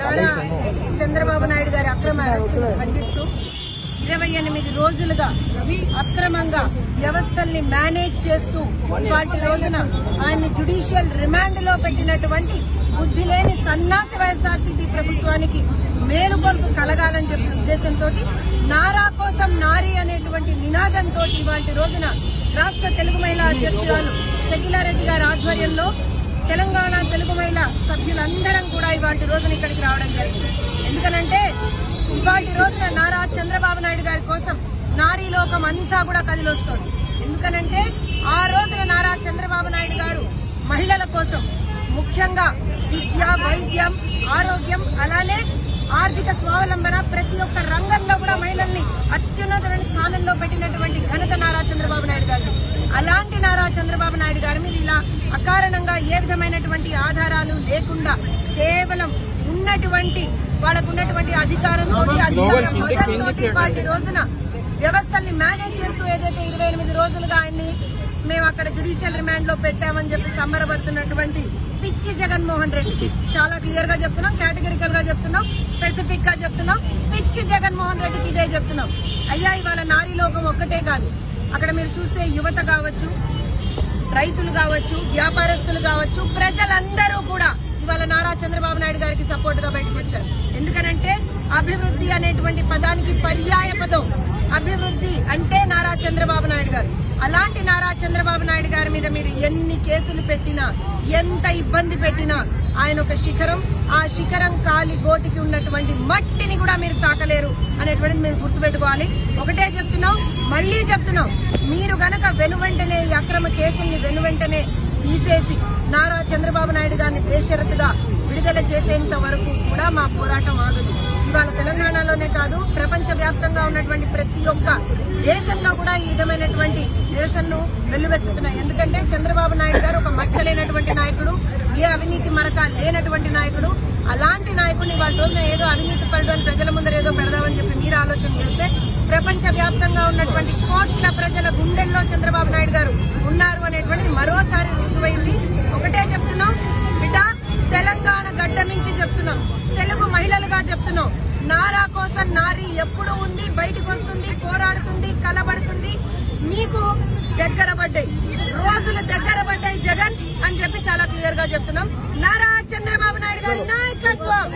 నారా చంద్రబాబు నాయుడు గారి అక్రమ అరెస్టును ఖండిస్తూ ఇరవై ఎనిమిది రోజులుగా అక్రమంగా వ్యవస్థల్ని మేనేజ్ చేస్తూ వాటి రోజున ఆయన్ని జుడిషియల్ రిమాండ్లో పెట్టినటువంటి బుద్ధి లేని సన్నాసి వైఎస్ఆర్సీపీ ప్రభుత్వానికి మేలుకొల్పు కలగాలని చెప్పిన ఉద్దేశంతో నారా కోసం నారి అనేటువంటి నినాదంతో ఇవాటి రోజున రాష్ట్ర తెలుగు మహిళా అధ్యక్షురాలు షకీలారెడ్డి గారి ఆధ్వర్యంలో తెలంగాణ తెలుగు మహిళ సభ్యులందరం కూడా ఇవాటి రోజున ఇక్కడికి రావడం జరిగింది. ఎందుకనంటే ఇవాటి రోజున నారా చంద్రబాబు నాయుడు గారి కోసం నారీ లోకం అంతా కూడా కదిలొస్తోంది. ఎందుకనంటే ఆ రోజున నారా చంద్రబాబు నాయుడు గారు మహిళల కోసం ముఖ్యంగా విద్య వైద్యం ఆరోగ్యం అలానే ఆర్థిక స్వావలంబన ప్రతి ఒక్క రంగంలో కూడా మహిళల్ని అత్యున్నతమైన స్థానంలో పెట్టినటువంటి ఘనత నారా చంద్రబాబు నాయుడు గారు అలాంటి నారా చంద్రబాబు నాయుడు గారి మీద ఇలా అకారణంగా ఏ విధమైనటువంటి ఆధారాలు లేకుండా కేవలం ఉన్నటువంటి వాళ్ళకు ఉన్నటువంటి అధికారంతో అధికార మదంతో వాటి రోజున వ్యవస్థల్ని మేనేజ్ చేస్తూ ఏదైతే ఇరవై ఎనిమిది రోజులుగా ఆయన్ని మేము అక్కడ జుడిషియల్ రిమాండ్లో పెట్టామని చెప్పి సంబరపడుతున్నటువంటి పిచ్చి జగన్మోహన్ రెడ్డి. చాలా క్లియర్గా చెప్తున్నాం కేటగిరికల్గా చెప్తున్నాం స్పెసిఫిక్గా చెప్తున్నాం పిచ్చి జగన్మోహన్ రెడ్డికి ఇదే చెప్తున్నాం. అయ్యా ఇవాళ నారీ లోకం ఒక్కటే కాదు. అక్కడ మీరు చూస్తే యువత కావచ్చు రైతులు కావచ్చు వ్యాపారస్తులు కావచ్చు ప్రజలందరూ కూడా ఇవాళ నారా చంద్రబాబు నాయుడు గారికి సపోర్ట్గా బయటకు వచ్చారు. ఎందుకనంటే అభివృద్ధి అనేటువంటి పదానికి పర్యాయ పదం అభివృద్ధి అంటే నారా చంద్రబాబు నాయుడు గారు. అలాంటి నారా చంద్రబాబు నాయుడు గారి మీద మీరు ఎన్ని కేసులు పెట్టినా ఎంత ఇబ్బంది పెట్టినా ఆయన ఒక శిఖరం. ఆ శిఖరం కాలి గోటికి ఉన్నటువంటి మట్టిని కూడా మీరు తాకలేరు అనేటువంటిది మీరు గుర్తుపెట్టుకోవాలి. ఒకటే చెప్తున్నాం మళ్ళీ చెప్తున్నాం. మీరు గనక వెనువెంటనే ఈ అక్రమ కేసుల్ని వెనువెంటనే తీసేసి నారా చంద్రబాబు నాయుడు గారిని బేషరతుగా విడుదల చేసేంత వరకు కూడా మా పోరాటం ఆగదు. ఇవాళ తెలంగాణలోనే కాదు ప్రపంచ వ్యాప్తంగా ఉన్నటువంటి ప్రతి ఒక్క దేశంలో కూడా ఈ విధమైనటువంటి నిరసనను వెల్లువెత్తుతున్నాయి. ఎందుకంటే చంద్రబాబు భరించలేనటువంటి నాయకుడు ఏ అవినీతి మరక లేనటువంటి నాయకుడు అలాంటి నాయకుడిని వాళ్ళ రోజున ఏదో అవినీతి పరుడు అని ప్రజల ముందర ఏదో పెడదామని చెప్పి మీరు ఆలోచన చేస్తే ప్రపంచ వ్యాప్తంగా ఉన్నటువంటి కోట్ల ప్రజల గుండెల్లో చంద్రబాబు నాయుడు గారు ఉన్నారు అనేటువంటిది మరోసారి రుజువైంది. ఒకటే చెప్తున్నాం బిడ్డ తెలంగాణ గడ్డ మించి చెప్తున్నాం. తెలుగు మహిళలుగా చెప్తున్నాం. నారా కోసం నారి ఎప్పుడు ఉంది బయటకు వస్తుంది పోరాడుతుంది కలబడుతుంది. మీకు దగ్గర పడ్డాయి. రోజులు దగ్గర పడ్డాయి. జగన్ అని చెప్పి చాలా క్లియర్గా చెప్తున్నాం. నారా చంద్రబాబు నాయుడు గారి నాయకత్వం.